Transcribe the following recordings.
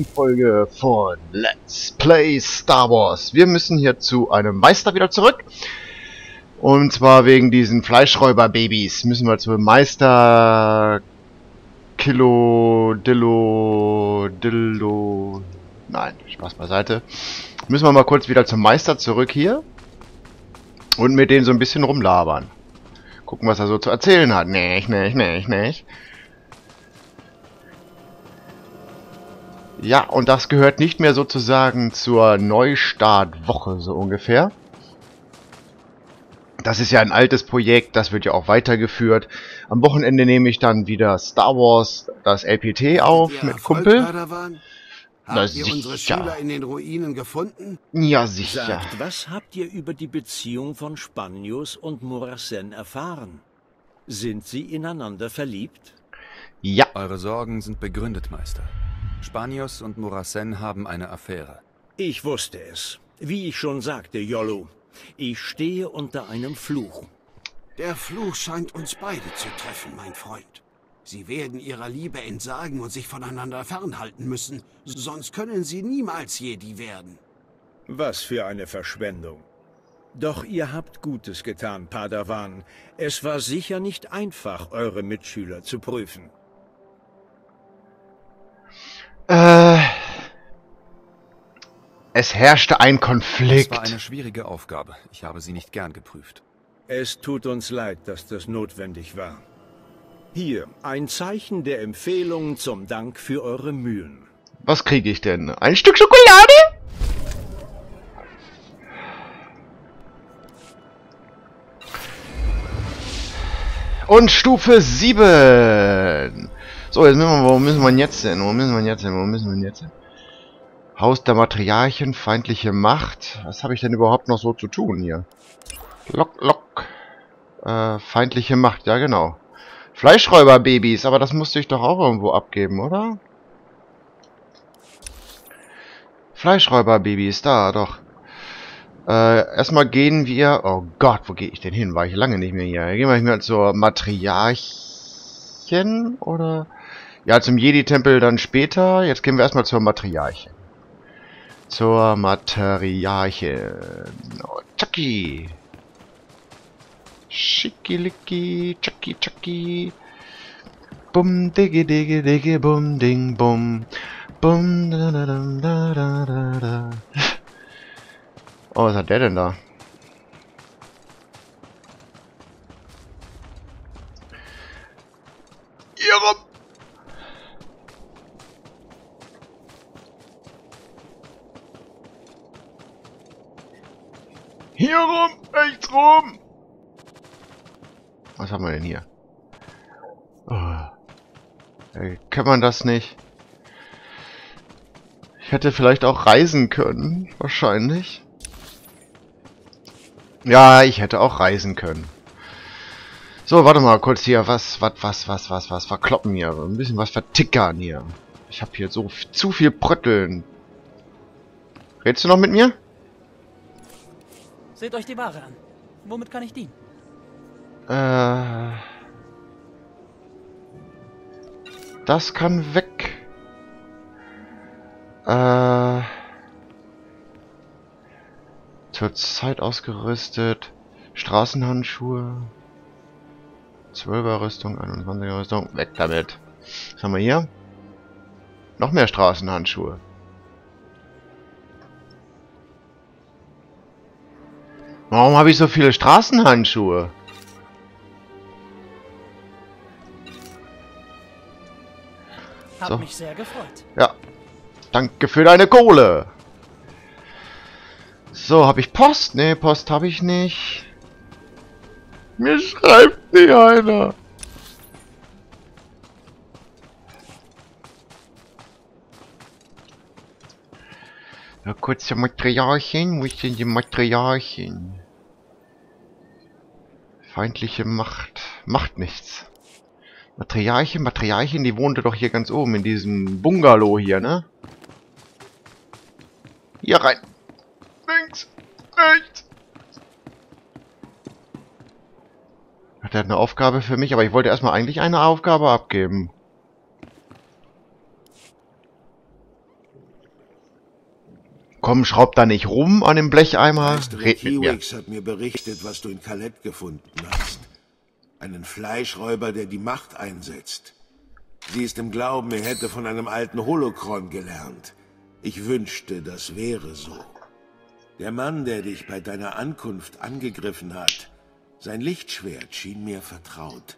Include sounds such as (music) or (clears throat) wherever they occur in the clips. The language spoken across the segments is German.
nächsten Folge von Let's Play Star Wars. Wir müssen hier zu einem Meister wieder zurück. Und zwar wegen diesen Fleischräuber-Babys müssen wir zu Meister Kilo Dillo Dillo Nein, Spaß beiseite. Müssen wir mal kurz wieder zum Meister zurück hier. Und mit denen so ein bisschen rumlabern. Gucken, was er so zu erzählen hat. Nicht, nicht, nicht, nicht. Ja, und das gehört nicht mehr sozusagen zur Neustartwoche, so ungefähr. Das ist ja ein altes Projekt, das wird ja auch weitergeführt. Am Wochenende nehme ich dann wieder Star Wars, das LPT auf mit Kumpel. Na habt ihr sicher. unsere Schüler in den Ruinen gefunden? Ja, sicher. Sagt, was habt ihr über die Beziehung von Spanius und Morassen erfahren? Sind sie ineinander verliebt? Ja. Eure Sorgen sind begründet, Meister. Spanius und Morassen haben eine Affäre. Ich wusste es. Wie ich schon sagte, Yollu. Ich stehe unter einem Fluch. Der Fluch scheint uns beide zu treffen, mein Freund. Sie werden ihrer Liebe entsagen und sich voneinander fernhalten müssen, sonst können sie niemals Jedi werden. Was für eine Verschwendung. Doch ihr habt Gutes getan, Padawan. Es war sicher nicht einfach, eure Mitschüler zu prüfen. Äh, es herrschte ein Konflikt. Es war eine schwierige Aufgabe. Ich habe sie nicht gern geprüft. Es tut uns leid, dass das notwendig war. Hier, ein Zeichen der Empfehlung zum Dank für eure Mühen. Was kriege ich denn? Ein Stück Schokolade? Und Stufe 7. So, jetzt müssen wir, wo müssen wir jetzt hin? Wo müssen wir jetzt hin? Wo müssen wir jetzt hin? Haus der Materialien, feindliche Macht. Was habe ich denn überhaupt noch so zu tun hier? Lock, lock. Äh, feindliche Macht, ja genau. Fleischräuberbabys, aber das musste ich doch auch irgendwo abgeben, oder? Fleischräuberbabys, da, doch. Äh, erstmal gehen wir... Oh Gott, wo gehe ich denn hin? War ich lange nicht mehr hier. Gehen wir mal zur Matriarchen, oder... Ja, zum Jedi-Tempel dann später. Jetzt gehen wir erstmal zur Matriarchin. Zur Matriarchin. Oh, Chucky. Schickilicky, Chucky, Chucky. Bum, digge, digge, digge, bum, ding, bum. Bum, da, da, da, da, da, da. Oh, was hat der denn da? Hier Hier rum, rechts rum. Was haben wir denn hier? Oh. Ey, kann man das nicht? Ich hätte vielleicht auch reisen können. Wahrscheinlich. Ja, ich hätte auch reisen können. So, warte mal kurz hier. Was, was, was, was, was, was verkloppen hier? Ein bisschen was vertickern hier. Ich habe hier so zu viel Brötteln. Redst du noch mit mir? Seht euch die Ware an. Womit kann ich dienen? Äh... Das kann weg. Äh... Zurzeit ausgerüstet. Straßenhandschuhe. 12er Rüstung, 21er Rüstung. Weg damit. Was haben wir hier? Noch mehr Straßenhandschuhe. Warum habe ich so viele Straßenhandschuhe? Hat So. mich sehr gefreut. Ja. Danke für deine Kohle. So, habe ich Post? Nee, Post habe ich nicht. Mir schreibt nie einer. Ja, kurze Materialien. Wo sind die Materialien? Feindliche Macht. Macht nichts. Materialchen, Materialchen, die wohnte doch hier ganz oben in diesem Bungalow hier, ne? Hier rein. Links. Rechts. Hat er eine Aufgabe für mich? Aber ich wollte erstmal eigentlich eine Aufgabe abgeben. Komm, schraub da nicht rum an dem Blecheimer. Red mit mir. Hat mir berichtet, was du in Kalett gefunden hast. Einen Fleischräuber, der die Macht einsetzt. Sie ist im Glauben, er hätte von einem alten Holokron gelernt. Ich wünschte, das wäre so. Der Mann, der dich bei deiner Ankunft angegriffen hat, sein Lichtschwert schien mir vertraut.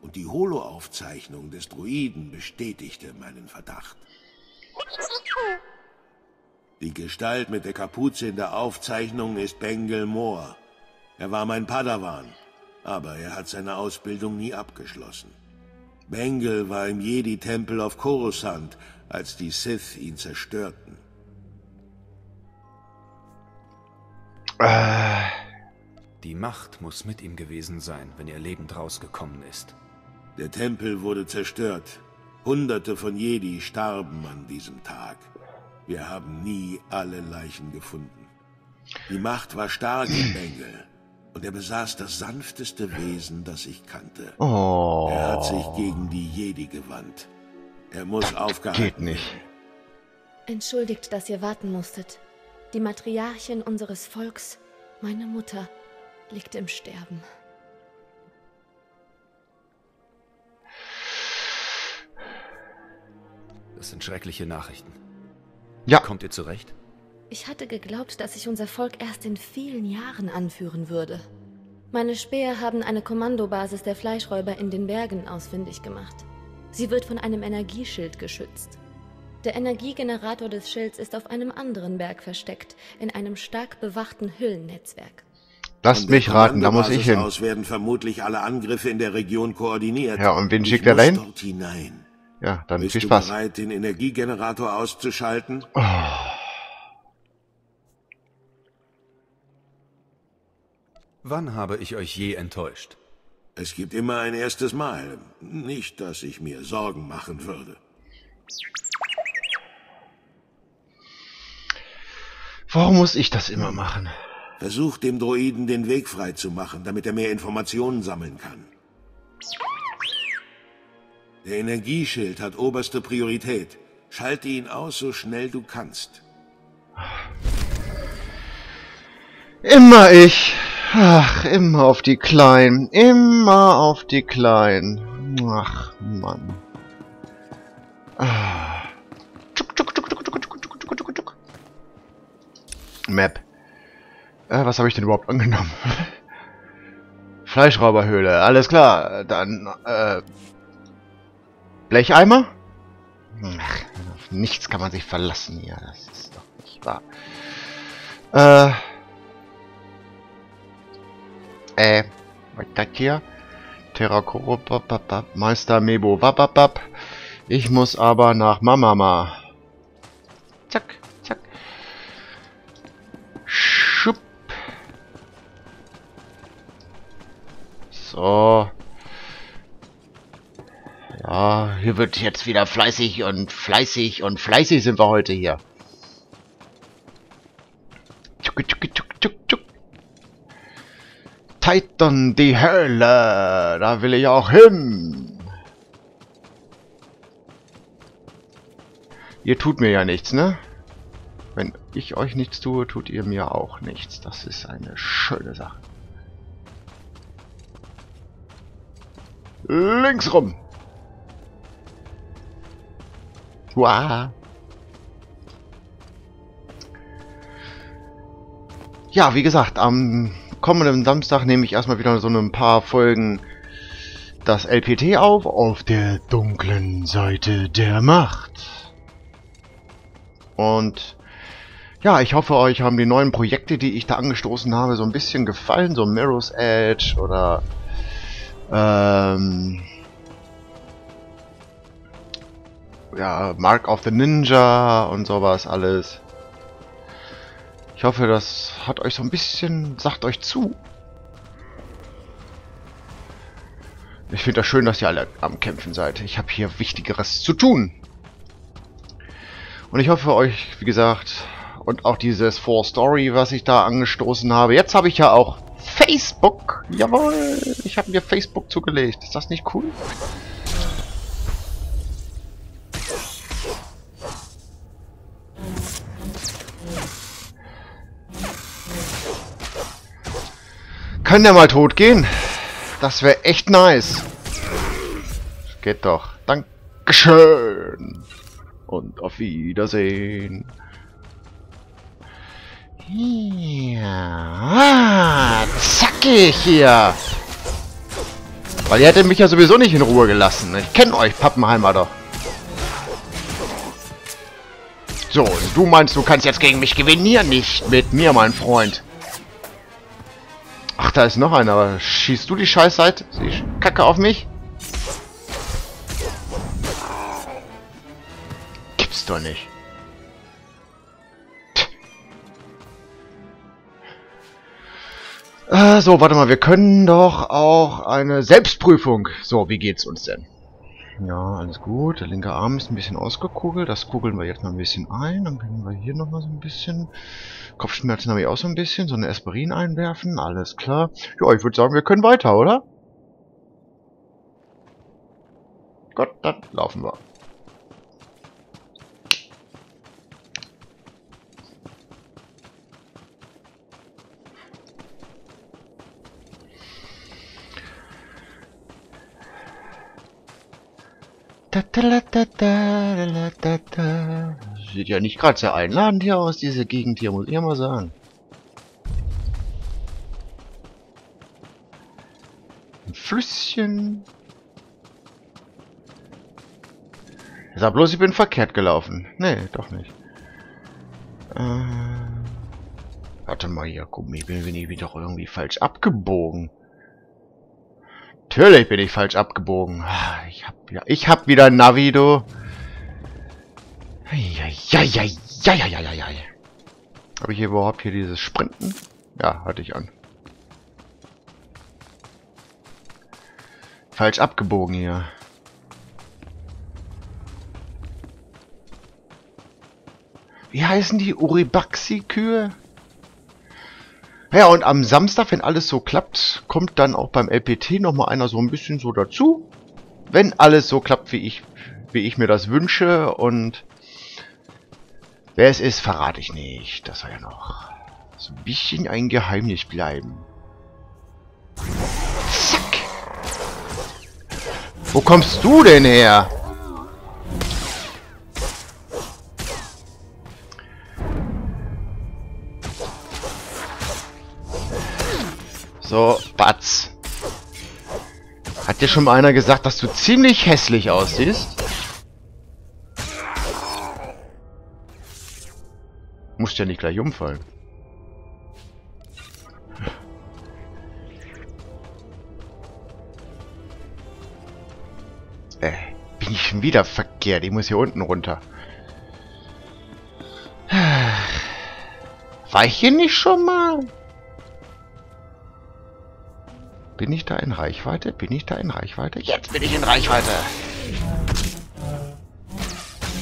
Und die Holo-Aufzeichnung des Druiden bestätigte meinen Verdacht. Die Gestalt mit der Kapuze in der Aufzeichnung ist Bengal Moore. Er war mein Padawan, aber er hat seine Ausbildung nie abgeschlossen. Bengal war im Jedi-Tempel auf Coruscant, als die Sith ihn zerstörten. Die Macht muss mit ihm gewesen sein, wenn er lebend rausgekommen ist. Der Tempel wurde zerstört. Hunderte von Jedi starben an diesem Tag. Wir haben nie alle Leichen gefunden. Die Macht war stark in Bengal (clears throat) und er besaß das sanfteste Wesen, das ich kannte. oh, Er hat sich gegen die Jedi gewandt. Er muss aufgehalten geht nicht. werden. Entschuldigt, dass ihr warten musstet. Die Matriarchin unseres Volks, meine Mutter, liegt im Sterben. Das sind schreckliche Nachrichten. Ja, Kommt ihr zurecht? Ich hatte geglaubt, dass ich unser Volk erst in vielen Jahren anführen würde. Meine Späher haben eine Kommandobasis der Fleischräuber in den Bergen ausfindig gemacht. Sie wird von einem Energieschild geschützt. Der Energiegenerator des Schilds ist auf einem anderen Berg versteckt, in einem stark bewachten Hüllennetzwerk. lasst mich raten, da muss ich hin. aus werden vermutlich alle Angriffe in der Region koordiniert. Ja, und wen Ich schickt er dahin? dort hinein. Ja, dann Bist viel du Spaß. bereit, den Energiegenerator auszuschalten? Wann habe ich euch je enttäuscht? Es gibt immer ein erstes Mal. Nicht, dass ich mir Sorgen machen würde. Warum muss ich das immer machen? Versuch dem Droiden den Weg frei zu machen, damit er mehr Informationen sammeln kann. Der Energieschild hat oberste Priorität. Schalte ihn aus, so schnell du kannst. Immer ich. Ach, immer auf die Kleinen. Immer auf die Kleinen. Ach, Mann. Ah. Tschuk, tschuk, tschuk, Map. Äh, was habe ich denn überhaupt angenommen? (laughs) Fleischrauberhöhle, alles klar. Dann, äh, Blecheimer? Ach, auf nichts kann man sich verlassen hier. Das ist doch nicht wahr. Äh... Äh, was das hier? Terrakoro, Meister Mebo, bababab. Ich muss aber nach Mamama. Zack, zack. Schupp. So. Ja, hier wird jetzt wieder fleißig und fleißig und fleißig sind wir heute hier. Tschuk, tschuk, tschuk, tschuk, tschuk. Titan, die Hölle. Da will ich auch hin. Ihr tut mir ja nichts, ne? Wenn ich euch nichts tue, tut ihr mir auch nichts. Das ist eine schöne Sache. Links rum. Wow. Ja, wie gesagt, am kommenden Samstag nehme ich erstmal wieder so ein paar Folgen das LPT auf, auf der dunklen Seite der Macht. Und ja, ich hoffe, euch haben die neuen Projekte, die ich da angestoßen habe, so ein bisschen gefallen. So Mirror's Edge oder ähm, ja, Mark of the Ninja und sowas alles. Ich hoffe, das hat euch so ein bisschen, sagt euch zu. Ich finde das schön, dass ihr alle am Kämpfen seid. Ich habe hier Wichtigeres zu tun. Und ich hoffe euch, wie gesagt, und auch dieses Four Story, was ich da angestoßen habe. Jetzt habe ich ja auch Facebook. Jawohl, ich habe mir Facebook zugelegt. Ist das nicht cool? Kann der mal tot gehen? Das wäre echt nice. Geht doch. Dankeschön. Und auf Wiedersehen. Ja, zackig hier. Weil ihr hättet mich ja sowieso nicht in Ruhe gelassen. Ich kenne euch, Pappenheimer doch. So, du meinst, du kannst jetzt gegen mich gewinnen? Hier nicht mit mir, mein Freund. Da ist noch einer. Aber schießt du die Scheißseite? Sie kacke auf mich? Gibt's doch nicht. Äh, so, warte mal, wir können doch auch eine Selbstprüfung. So, wie geht's uns denn? Ja, alles gut. Der linke Arm ist ein bisschen ausgekugelt. Das kugeln wir jetzt mal ein bisschen ein. Dann können wir hier nochmal so ein bisschen... Kopfschmerzen habe ich auch so ein bisschen. So eine Aspirin einwerfen. Alles klar. Ja, ich würde sagen, wir können weiter, oder? Gott, dann laufen wir. Sieht ja nicht gerade sehr einladend hier aus, diese Gegend hier, muss ich ja mal sagen. Ein Flüsschen. Sag bloß, ich bin verkehrt gelaufen. Nee, doch nicht. Äh, warte mal hier, guck mal, ich bin, wieder irgendwie falsch abgebogen. Natürlich bin ich falsch abgebogen. Ich hab, ja, ich hab wieder Navi, du. Habe ich hier überhaupt hier dieses Sprinten? Ja, hatte ich an. Falsch abgebogen hier. Wie heißen die Uribaxi-Kühe? Ja, und am Samstag, wenn alles so klappt, kommt dann auch beim LPT nochmal einer so ein bisschen so dazu. Wenn alles so klappt, wie ich, wie ich mir das wünsche. Und wer es ist, verrate ich nicht. Das soll ja noch so ein bisschen ein Geheimnis bleiben. Zack! Wo kommst du denn her? So, Batz. Hat dir schon mal einer gesagt, dass du ziemlich hässlich aussiehst? Musst ja nicht gleich umfallen. Äh, bin ich schon wieder verkehrt? Ich muss hier unten runter. War ich hier nicht schon mal? Bin ich da in Reichweite? Bin ich da in Reichweite? Jetzt bin ich in Reichweite.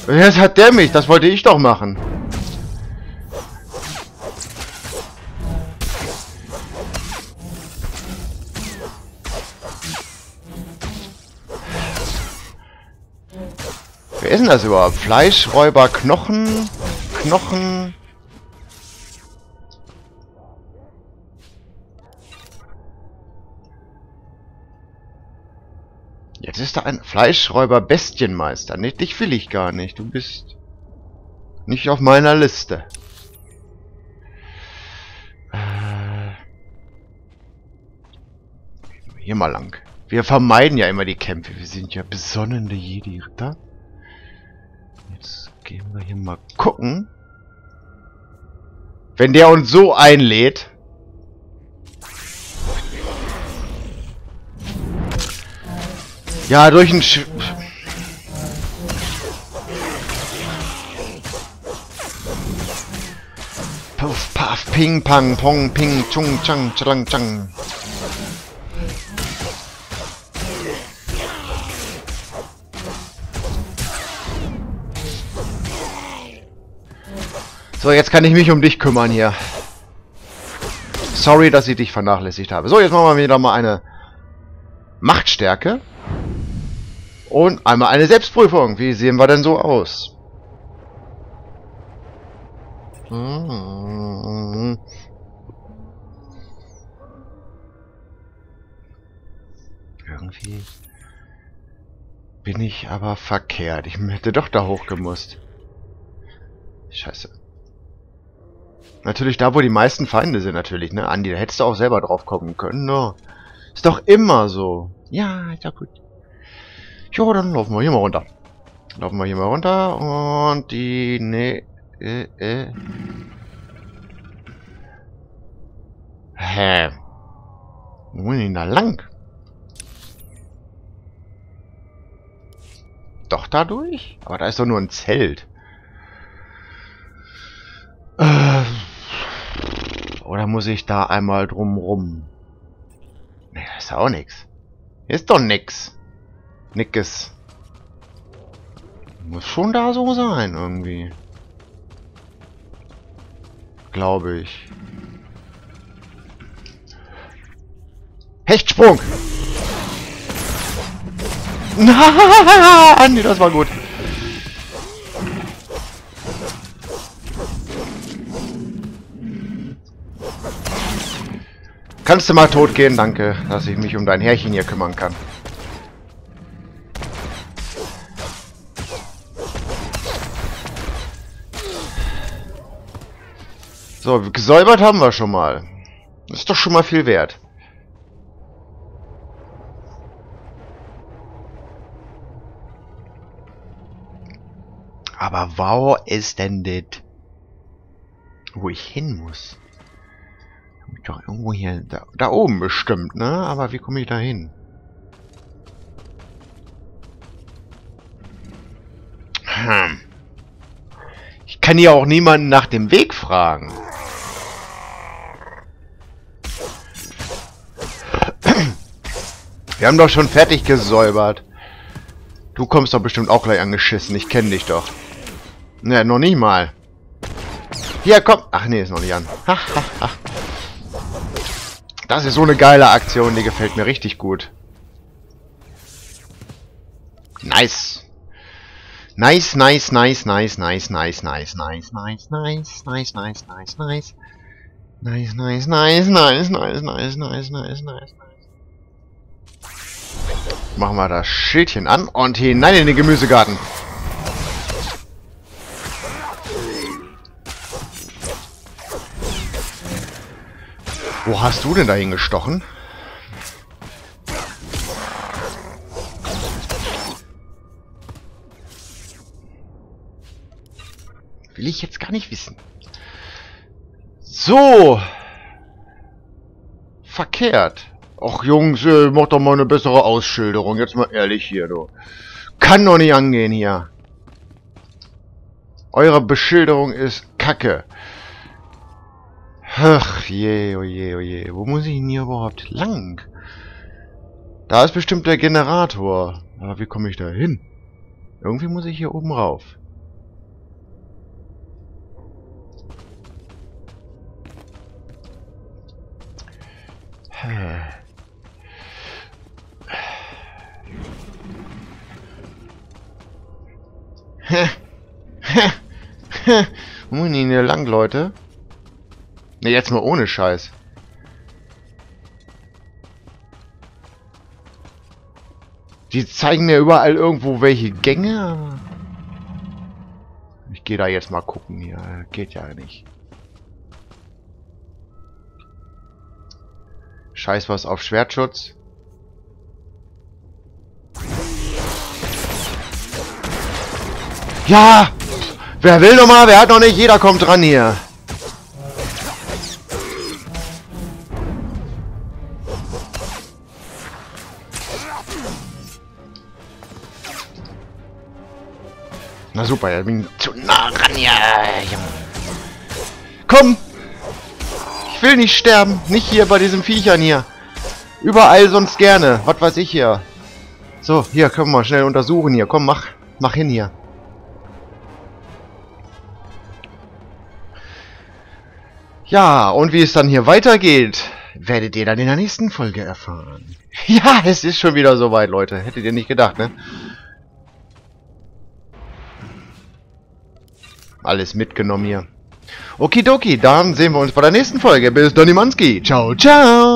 Jetzt hat der mich. Das wollte ich doch machen. Wer ist denn das überhaupt? Fleischräuber, Knochen, Knochen... Jetzt ist da ein Fleischräuber Bestienmeister. Nee, dich will ich gar nicht. Du bist nicht auf meiner Liste. Äh, hier mal lang. Wir vermeiden ja immer die Kämpfe. Wir sind ja besonnene Jedi-Ritter. Jetzt gehen wir hier mal gucken. Wenn der uns so einlädt, Ja, durch ein Sch Puff, puff, ping, pang, pong, ping, chung, chang, chang, chang. So, jetzt kann ich mich um dich kümmern hier. Sorry, dass ich dich vernachlässigt habe. So, jetzt machen wir wieder mal eine Machtstärke. Und einmal eine Selbstprüfung. Wie sehen wir denn so aus? Irgendwie bin ich aber verkehrt. Ich hätte doch da hochgemusst. Scheiße. Natürlich da, wo die meisten Feinde sind, natürlich, ne? Andi, da hättest du auch selber drauf kommen können, ne? Ist doch immer so. Ja, ist doch gut. Jo, dann laufen wir hier mal runter. Laufen wir hier mal runter und die... Ne... Äh, äh. Hä? Wo muss ich denn da lang? Doch dadurch? Aber da ist doch nur ein Zelt. Äh, oder muss ich da einmal drumrum? Ne, das ist ja auch nix. Ist doch nix. Nickes. Muss schon da so sein, irgendwie. Glaube ich. Hechtsprung! Na, (laughs) nee, das war gut. Kannst du mal tot gehen, danke, dass ich mich um dein Härchen hier kümmern kann. So, gesäubert haben wir schon mal. Das ist doch schon mal viel wert. Aber wo ist denn das? Wo ich hin muss? Doch irgendwo hier... Da, da oben bestimmt, ne? Aber wie komme ich da hin? Hm. Ich kann hier auch niemanden nach dem Weg fragen. Wir haben doch schon fertig gesäubert. Du kommst doch bestimmt auch gleich angeschissen. Ich kenne dich doch. Ne, noch nicht mal. Hier, komm. Ach nee, ist noch nicht an. Ha, ha, ha. Das ist so eine geile Aktion, die gefällt mir richtig gut. Nice. Nice, nice, nice, nice, nice, nice, nice, nice, nice, nice, nice, nice, nice, nice. Nice, nice, nice, nice, nice, nice, nice, nice, nice. Machen wir das Schildchen an und hinein in den Gemüsegarten. Wo hast du denn dahin gestochen? Will ich jetzt gar nicht wissen. So. Verkehrt. Ach Jungs, äh, mach doch mal eine bessere Ausschilderung. Jetzt mal ehrlich hier, du. Kann doch nicht angehen hier. Eure Beschilderung ist kacke. Ach je, oh je, oh. Wo muss ich denn hier überhaupt lang? Da ist bestimmt der Generator. Aber wie komme ich da hin? Irgendwie muss ich hier oben rauf. Wo denn hier lang, Leute? Ne, jetzt mal ohne Scheiß. Die zeigen mir überall irgendwo welche Gänge. Ich gehe da jetzt mal gucken hier. Geht ja nicht. Scheiß was auf Schwertschutz. Ja! Wer will noch mal? Wer hat noch nicht? Jeder kommt dran hier. Na super, ja, bin zu nah ran, ja. Komm! Ich will nicht sterben. Nicht hier bei diesen Viechern hier. Überall sonst gerne. Was weiß ich hier. So, hier, können wir mal schnell untersuchen hier. Komm, mach, mach hin hier. Ja, und wie es dann hier weitergeht, werdet ihr dann in der nächsten Folge erfahren. (laughs) Ja, es ist schon wieder soweit, Leute. Hättet ihr nicht gedacht, ne? Alles mitgenommen hier. Okidoki, dann sehen wir uns bei der nächsten Folge. Bis dann, Ciao, ciao!